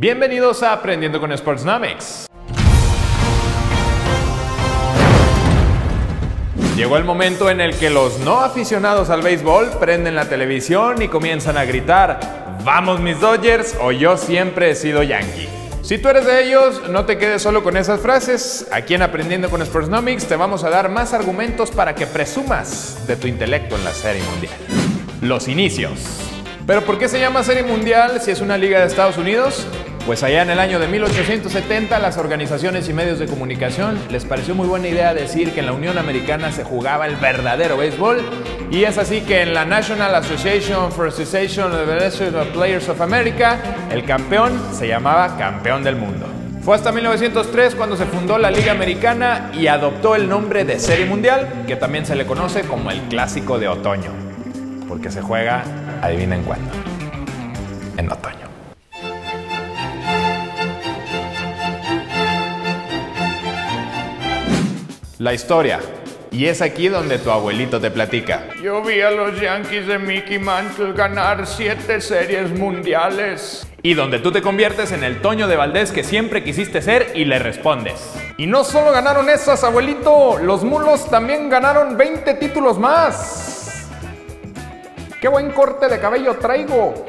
Bienvenidos a Aprendiendo con Sportsnomics. Llegó el momento en el que los no aficionados al béisbol prenden la televisión y comienzan a gritar, vamos mis Dodgers o yo siempre he sido Yankee. Si tú eres de ellos, no te quedes solo con esas frases. Aquí en Aprendiendo con Sportsnomics te vamos a dar más argumentos para que presumas de tu intelecto en la Serie Mundial. Los inicios. ¿Pero por qué se llama Serie Mundial si es una liga de Estados Unidos? Pues allá en el año de 1870 las organizaciones y medios de comunicación les pareció muy buena idea decir que en la Unión Americana se jugaba el verdadero béisbol y es así que en la National Association for Association of Players of America el campeón se llamaba campeón del mundo. Fue hasta 1903 cuando se fundó la Liga Americana y adoptó el nombre de Serie Mundial, que también se le conoce como el Clásico de Otoño, porque se juega, adivinen cuándo, en otoño. La historia. Y es aquí donde tu abuelito te platica. Yo vi a los Yankees de Mickey Mantle ganar siete series mundiales. Y donde tú te conviertes en el Toño de Valdés que siempre quisiste ser y le respondes. Y no solo ganaron esas, abuelito, los mulos también ganaron 20 títulos más. ¡Qué buen corte de cabello traigo!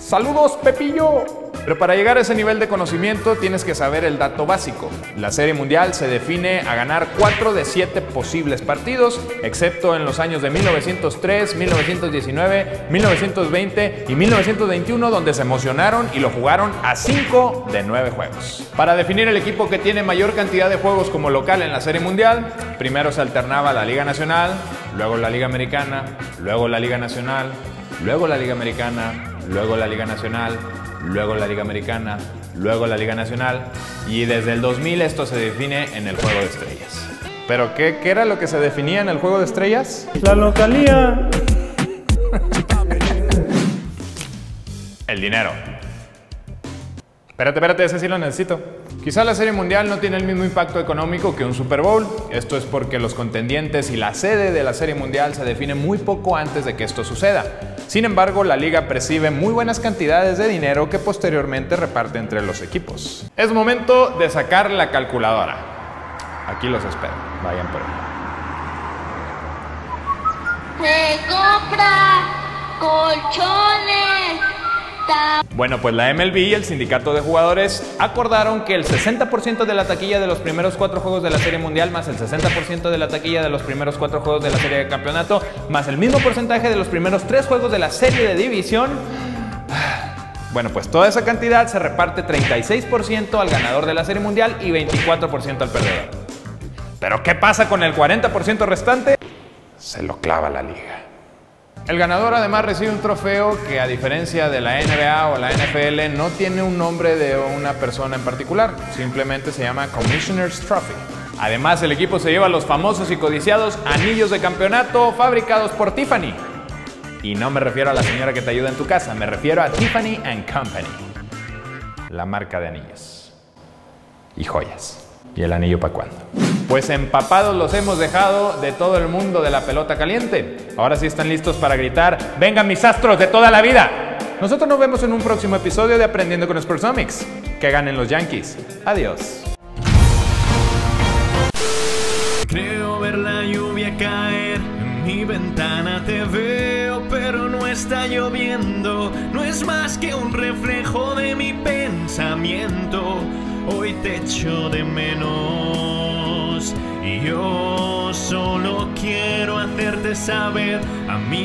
¡Saludos, Pepillo! Pero para llegar a ese nivel de conocimiento tienes que saber el dato básico. La Serie Mundial se define a ganar 4 de 7 posibles partidos, excepto en los años de 1903, 1919, 1920 y 1921, donde se emocionaron y lo jugaron a 5 de 9 juegos. Para definir el equipo que tiene mayor cantidad de juegos como local en la Serie Mundial, primero se alternaba la Liga Nacional, luego la Liga Americana, luego la Liga Nacional, luego la Liga Americana, luego la Liga Nacional, luego la Liga Americana, luego la Liga Nacional y desde el 2000 esto se define en el Juego de Estrellas. ¿Pero qué, qué era lo que se definía en el Juego de Estrellas? La localía. El dinero. Espérate, espérate, ese sí lo necesito. Quizá la Serie Mundial no tiene el mismo impacto económico que un Super Bowl. Esto es porque los contendientes y la sede de la Serie Mundial se definen muy poco antes de que esto suceda. Sin embargo, la liga percibe muy buenas cantidades de dinero que posteriormente reparte entre los equipos. Es momento de sacar la calculadora. Aquí los espero. Vayan por ahí. Se compra colchones bueno, pues la MLB y el sindicato de jugadores acordaron que el 60% de la taquilla de los primeros cuatro juegos de la Serie Mundial, más el 60% de la taquilla de los primeros cuatro juegos de la Serie de Campeonato, más el mismo porcentaje de los primeros tres juegos de la Serie de División. Bueno, pues toda esa cantidad se reparte 36% al ganador de la Serie Mundial y 24% al perdedor. Pero ¿qué pasa con el 40% restante? Se lo clava la liga. El ganador además recibe un trofeo que a diferencia de la NBA o la NFL no tiene un nombre de una persona en particular, simplemente se llama Commissioner's Trophy. Además el equipo se lleva los famosos y codiciados anillos de campeonato fabricados por Tiffany. Y no me refiero a la señora que te ayuda en tu casa, me refiero a Tiffany ⁇ Company, la marca de anillos y joyas. ¿Y el anillo para cuándo? Pues empapados los hemos dejado de todo el mundo de la pelota caliente. Ahora sí están listos para gritar, vengan mis astros de toda la vida. Nosotros nos vemos en un próximo episodio de Aprendiendo con Sportsomics. Que ganen los Yankees. Adiós. Creo ver la lluvia caer en mi ventana te veo, pero no está lloviendo. No es más que un reflejo de mi pensamiento. Hoy te echo de menos y yo solo quiero hacerte saber a mí.